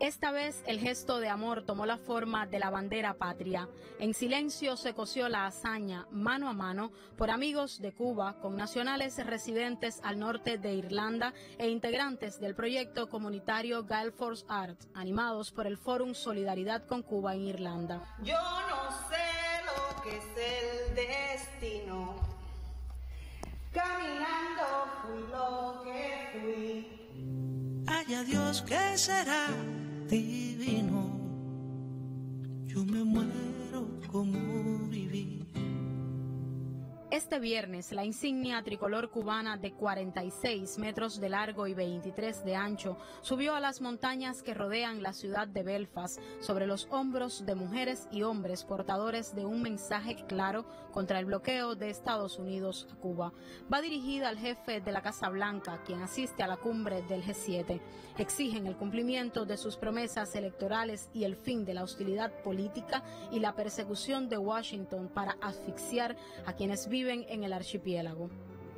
Esta vez el gesto de amor tomó la forma de la bandera patria. En silencio se coció la hazaña mano a mano por amigos de Cuba con nacionales residentes al norte de Irlanda e integrantes del proyecto comunitario Gale Force Art, animados por el Fórum Solidaridad con Cuba en Irlanda. Yo no sé lo que es el destino. Caminando fui lo que fui. Ay, Dios, ¿qué será? Divino, Este viernes, la insignia tricolor cubana de 46 metros de largo y 23 de ancho subió a las montañas que rodean la ciudad de Belfast sobre los hombros de mujeres y hombres portadores de un mensaje claro contra el bloqueo de Estados Unidos a Cuba. Va dirigida al jefe de la Casa Blanca, quien asiste a la cumbre del G7. Exigen el cumplimiento de sus promesas electorales y el fin de la hostilidad política y la persecución de Washington para asfixiar a quienes viven viven en el archipiélago.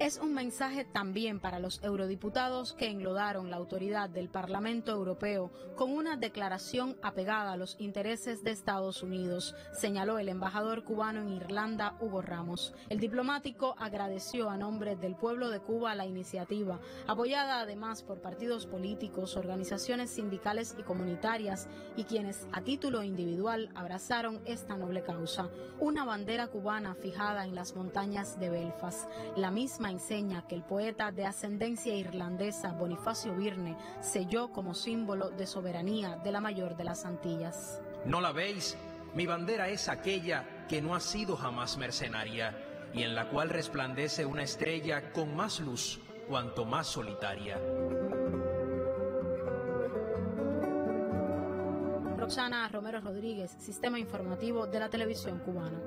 Es un mensaje también para los eurodiputados que enlodaron la autoridad del Parlamento Europeo con una declaración apegada a los intereses de Estados Unidos, señaló el embajador cubano en Irlanda, Hugo Ramos. El diplomático agradeció a nombre del pueblo de Cuba la iniciativa, apoyada además por partidos políticos, organizaciones sindicales y comunitarias y quienes a título individual abrazaron esta noble causa. Una bandera cubana fijada en las montañas de Belfast, la misma enseña que el poeta de ascendencia irlandesa Bonifacio Virne selló como símbolo de soberanía de la mayor de las Antillas. ¿No la veis? Mi bandera es aquella que no ha sido jamás mercenaria y en la cual resplandece una estrella con más luz cuanto más solitaria. Roxana Romero Rodríguez, Sistema Informativo de la Televisión Cubana.